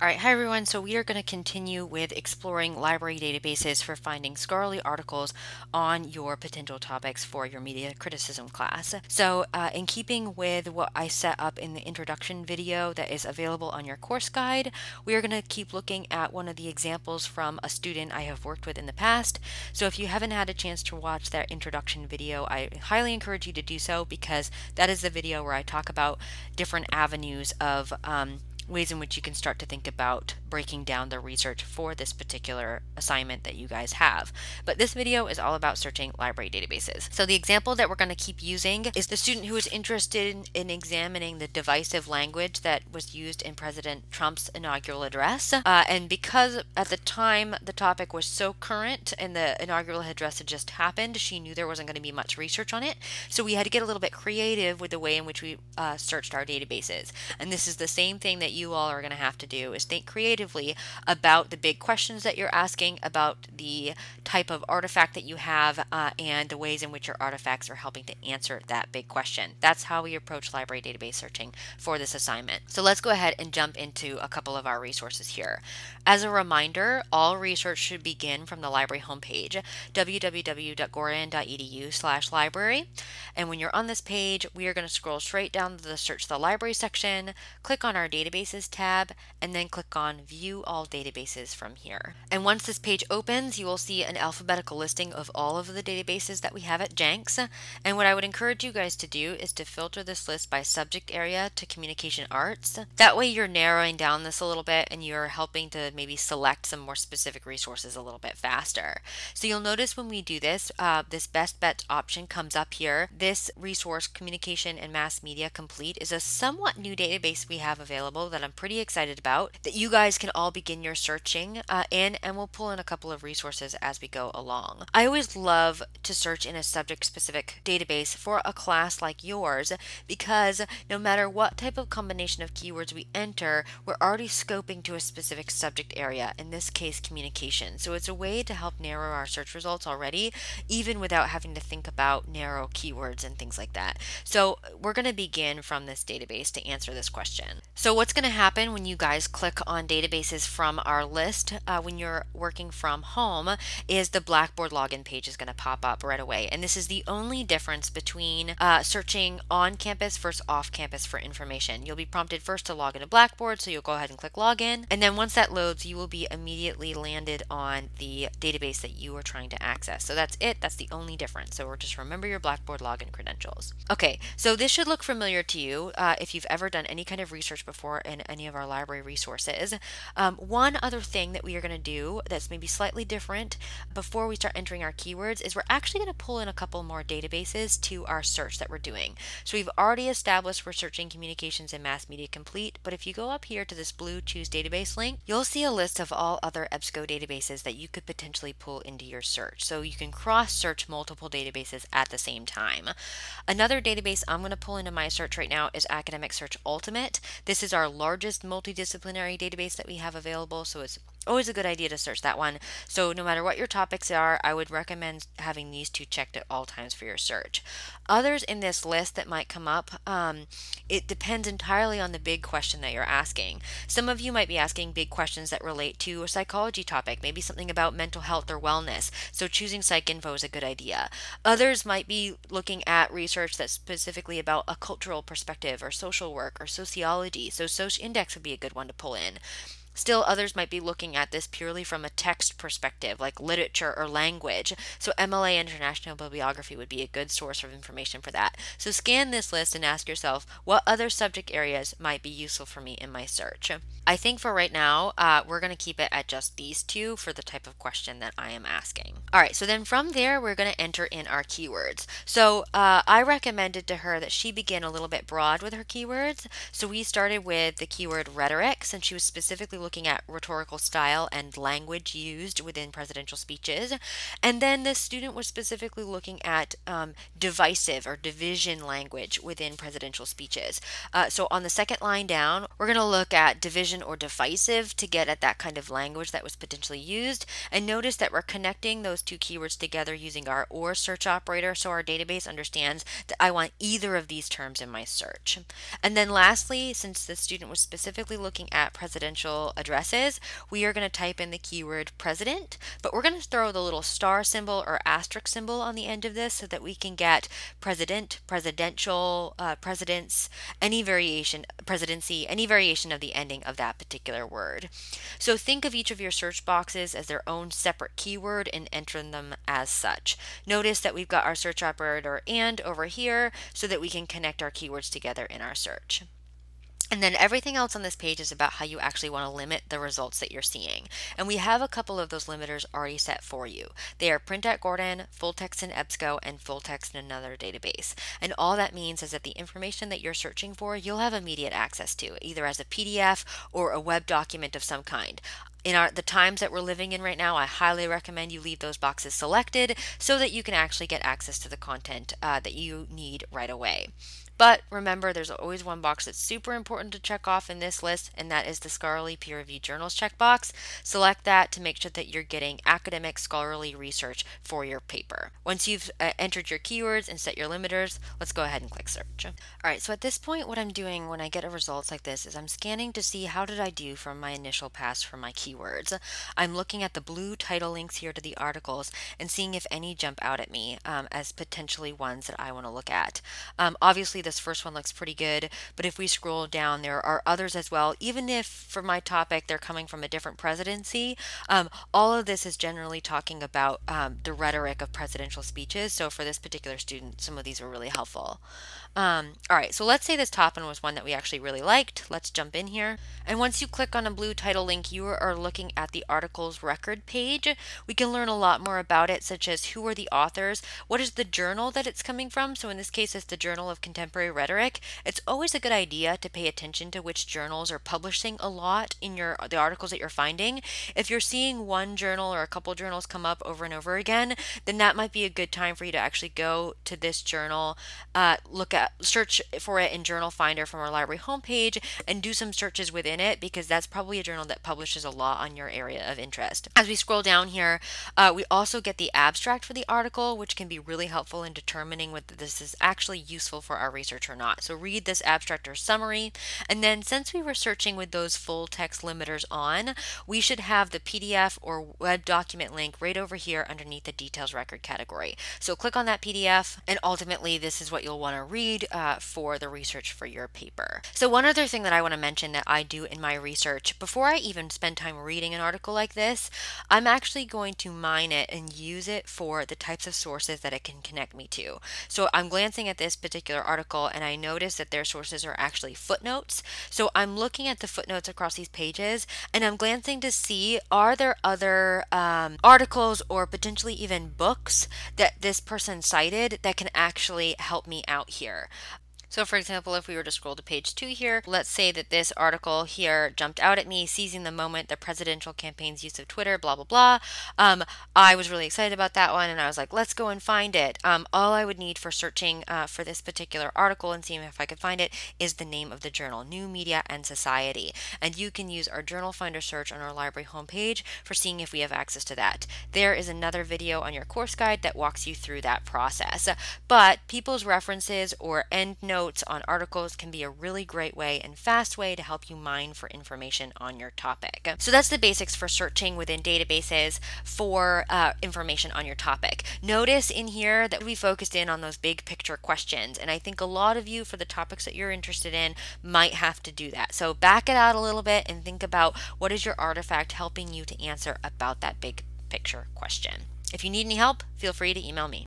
All right, hi everyone. So we are going to continue with exploring library databases for finding scholarly articles on your potential topics for your media criticism class. So uh, in keeping with what I set up in the introduction video that is available on your course guide, we are going to keep looking at one of the examples from a student I have worked with in the past. So if you haven't had a chance to watch that introduction video, I highly encourage you to do so because that is the video where I talk about different avenues of um, ways in which you can start to think about breaking down the research for this particular assignment that you guys have. But this video is all about searching library databases. So the example that we're going to keep using is the student who is interested in, in examining the divisive language that was used in President Trump's inaugural address. Uh, and because at the time the topic was so current and the inaugural address had just happened, she knew there wasn't going to be much research on it. So we had to get a little bit creative with the way in which we uh, searched our databases. And this is the same thing that you all are going to have to do is think creatively about the big questions that you're asking, about the type of artifact that you have, uh, and the ways in which your artifacts are helping to answer that big question. That's how we approach library database searching for this assignment. So let's go ahead and jump into a couple of our resources here. As a reminder, all research should begin from the library homepage, www.gordon.edu slash library. And when you're on this page, we are going to scroll straight down to the search the library section, click on our database Databases tab and then click on View All Databases from here. And once this page opens, you will see an alphabetical listing of all of the databases that we have at Jenks. And what I would encourage you guys to do is to filter this list by subject area to communication arts. That way you're narrowing down this a little bit and you're helping to maybe select some more specific resources a little bit faster. So you'll notice when we do this, uh, this best bet option comes up here. This resource, Communication and Mass Media Complete, is a somewhat new database we have available that I'm pretty excited about that you guys can all begin your searching uh, in, and we'll pull in a couple of resources as we go along. I always love to search in a subject specific database for a class like yours because no matter what type of combination of keywords we enter, we're already scoping to a specific subject area, in this case, communication. So it's a way to help narrow our search results already, even without having to think about narrow keywords and things like that. So we're going to begin from this database to answer this question. So what's going to happen when you guys click on databases from our list uh, when you're working from home is the Blackboard login page is going to pop up right away. And this is the only difference between uh, searching on campus versus off campus for information. You'll be prompted first to log into Blackboard, so you'll go ahead and click login. And then once that loads, you will be immediately landed on the database that you are trying to access. So that's it. That's the only difference. So just remember your Blackboard login credentials. Okay, so this should look familiar to you uh, if you've ever done any kind of research before in any of our library resources. Um, one other thing that we are going to do that's maybe slightly different before we start entering our keywords is we're actually going to pull in a couple more databases to our search that we're doing. So we've already established we're searching communications and mass media complete, but if you go up here to this blue choose database link, you'll see a list of all other EBSCO databases that you could potentially pull into your search. So you can cross search multiple databases at the same time. Another database I'm going to pull into my search right now is Academic Search Ultimate. This is our largest multidisciplinary database that we have available, so it's always a good idea to search that one. So no matter what your topics are, I would recommend having these two checked at all times for your search. Others in this list that might come up, um, it depends entirely on the big question that you're asking. Some of you might be asking big questions that relate to a psychology topic, maybe something about mental health or wellness. So choosing PsycINFO is a good idea. Others might be looking at research that's specifically about a cultural perspective or social work or sociology. So SocINDEX would be a good one to pull in. Still, others might be looking at this purely from a text perspective, like literature or language. So, MLA International Bibliography would be a good source of information for that. So, scan this list and ask yourself what other subject areas might be useful for me in my search. I think for right now, uh, we're going to keep it at just these two for the type of question that I am asking. All right, so then from there, we're going to enter in our keywords. So, uh, I recommended to her that she begin a little bit broad with her keywords. So, we started with the keyword rhetoric since she was specifically looking looking at rhetorical style and language used within presidential speeches. And then the student was specifically looking at um, divisive or division language within presidential speeches. Uh, so on the second line down, we're going to look at division or divisive to get at that kind of language that was potentially used. And notice that we're connecting those two keywords together using our OR search operator so our database understands that I want either of these terms in my search. And then lastly, since the student was specifically looking at presidential addresses, we are going to type in the keyword president, but we're going to throw the little star symbol or asterisk symbol on the end of this so that we can get president, presidential, uh, presidents, any variation, presidency, any variation of the ending of that particular word. So think of each of your search boxes as their own separate keyword and enter them as such. Notice that we've got our search operator and over here so that we can connect our keywords together in our search. And then everything else on this page is about how you actually want to limit the results that you're seeing. And we have a couple of those limiters already set for you. They are print at Gordon, full text in EBSCO, and full text in another database. And all that means is that the information that you're searching for, you'll have immediate access to, either as a PDF or a web document of some kind in our the times that we're living in right now i highly recommend you leave those boxes selected so that you can actually get access to the content uh, that you need right away but remember, there's always one box that's super important to check off in this list, and that is the Scholarly Peer Reviewed Journals checkbox. Select that to make sure that you're getting academic scholarly research for your paper. Once you've uh, entered your keywords and set your limiters, let's go ahead and click search. All right, so at this point, what I'm doing when I get a results like this is I'm scanning to see how did I do from my initial pass for my keywords. I'm looking at the blue title links here to the articles and seeing if any jump out at me um, as potentially ones that I want to look at. Um, obviously, this first one looks pretty good, but if we scroll down, there are others as well. Even if for my topic they're coming from a different presidency, um, all of this is generally talking about um, the rhetoric of presidential speeches. So for this particular student, some of these were really helpful. Um, all right, so let's say this top one was one that we actually really liked. Let's jump in here. And once you click on a blue title link, you are looking at the article's record page. We can learn a lot more about it, such as who are the authors, what is the journal that it's coming from. So in this case, it's the Journal of Contemporary Rhetoric. It's always a good idea to pay attention to which journals are publishing a lot in your the articles that you're finding. If you're seeing one journal or a couple journals come up over and over again, then that might be a good time for you to actually go to this journal, uh, look at search for it in Journal Finder from our library homepage and do some searches within it because that's probably a journal that publishes a lot on your area of interest. As we scroll down here, uh, we also get the abstract for the article, which can be really helpful in determining whether this is actually useful for our research or not. So read this abstract or summary, and then since we were searching with those full text limiters on, we should have the PDF or web document link right over here underneath the details record category. So click on that PDF, and ultimately this is what you'll want to read uh, for the research for your paper. So one other thing that I want to mention that I do in my research, before I even spend time reading an article like this, I'm actually going to mine it and use it for the types of sources that it can connect me to. So I'm glancing at this particular article and I notice that their sources are actually footnotes. So I'm looking at the footnotes across these pages and I'm glancing to see are there other um, articles or potentially even books that this person cited that can actually help me out here. So for example, if we were to scroll to page two here, let's say that this article here jumped out at me, seizing the moment, the presidential campaign's use of Twitter, blah, blah, blah. Um, I was really excited about that one and I was like, let's go and find it. Um, all I would need for searching uh, for this particular article and seeing if I could find it is the name of the journal, New Media and Society. And you can use our journal finder search on our library homepage for seeing if we have access to that. There is another video on your course guide that walks you through that process. But people's references or endnotes notes on articles can be a really great way and fast way to help you mine for information on your topic. So that's the basics for searching within databases for uh, information on your topic. Notice in here that we focused in on those big picture questions, and I think a lot of you, for the topics that you're interested in, might have to do that. So back it out a little bit and think about what is your artifact helping you to answer about that big picture question. If you need any help, feel free to email me.